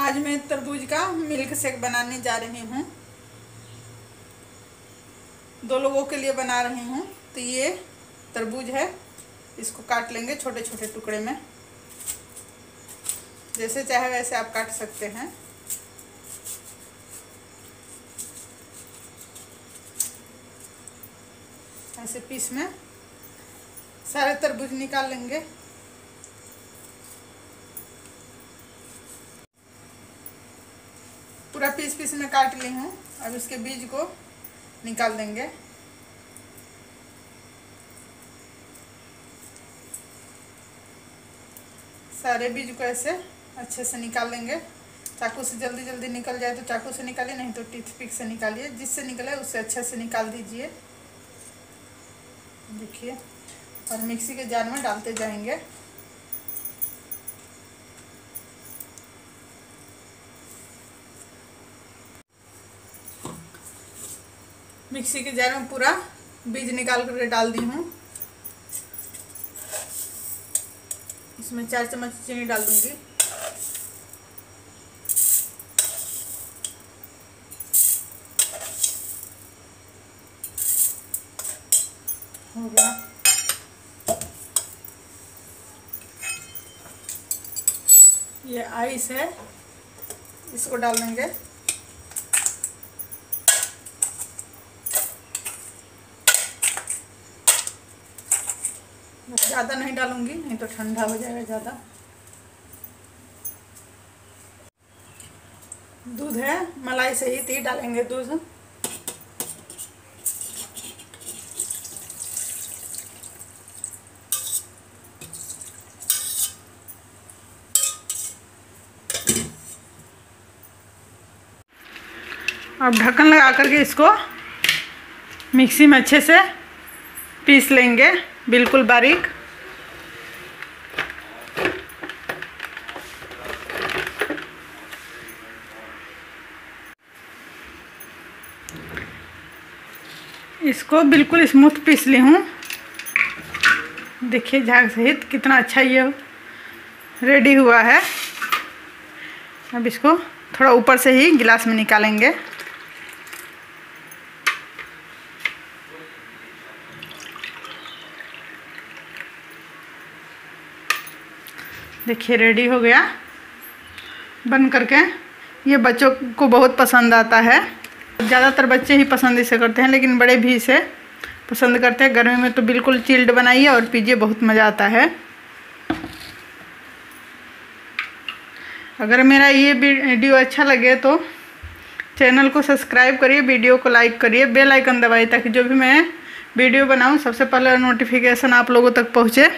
आज मैं तरबूज का मिल्क शेक बनाने जा रही हूँ। दो लोगों के लिए बना रही हूँ। तो ये तरबूज है। इसको काट लेंगे छोटे छोटे टुकड़े में। जैसे चाहे वैसे आप काट सकते हैं। ऐसे पीस में सारे तरबूज निकाल लेंगे। पूरा पीस पीस में काट ली हूँ। अब इसके बीज को निकाल देंगे। सारे बीज को ऐसे अच्छे से निकाल लेंगे चाकू से जल्दी जल्दी निकल जाए तो चाकू से निकालिए, नहीं तो टीथ पिक से निकालिए। जिससे निकले उससे अच्छे से निकाल दीजिए। देखिए, और मिक्सी के जार में डालते जाएँगे। मिक्सी के जार में पूरा बीज निकाल करके डाल दी हूँ। इसमें चार चम्मच चीनी डाल दूँगी। हो गया। ये आइस है, इसको डाल देंगे। ज़्यादा नहीं डालूँगी, नहीं तो ठंडा हो जाएगा ज़्यादा। दूध है, मलाई से ही डालेंगे दूध। अब ढक्कन लगा करके इसको मिक्सी में अच्छे से पीस लेंगे। बिल्कुल बारीक। इसको बिल्कुल स्मूथ पीस ली हूँ। देखिए झाग सहित कितना अच्छा ये रेडी हुआ है। अब इसको थोड़ा ऊपर से ही गिलास में निकालेंगे। देखिए रेडी हो गया। बन करके। ये बच्चों को बहुत पसंद आता है। ज़्यादातर बच्चे ही पसंद इसे करते हैं, लेकिन बड़े भी इसे पसंद करते हैं। गर्मी में तो बिल्कुल चिल्ड बनाइए और पीजिए, बहुत मज़ा आता है। अगर मेरा ये वीडियो अच्छा लगे तो चैनल को सब्सक्राइब करिए वीडियो को लाइक करिए बेल आइकन दबाइए, ताकि जो भी मैं वीडियो बनाऊँ, सबसे पहले नोटिफिकेशन आप लोगों तक पहुँचे।